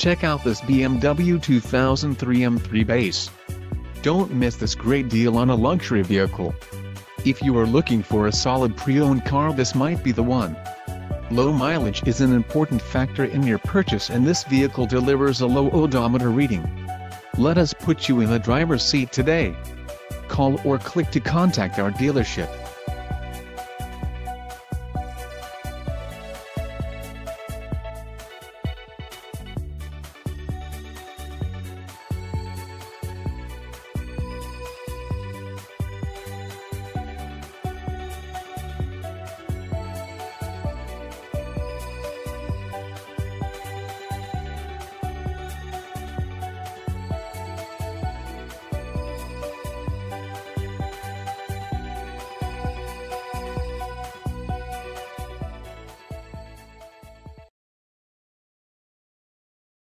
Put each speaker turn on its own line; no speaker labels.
Check out this BMW 2003 M3 Base. Don't miss this great deal on a luxury vehicle. If you are looking for a solid pre-owned car this might be the one. Low mileage is an important factor in your purchase and this vehicle delivers a low odometer reading. Let us put you in the driver's seat today. Call or click to contact our dealership.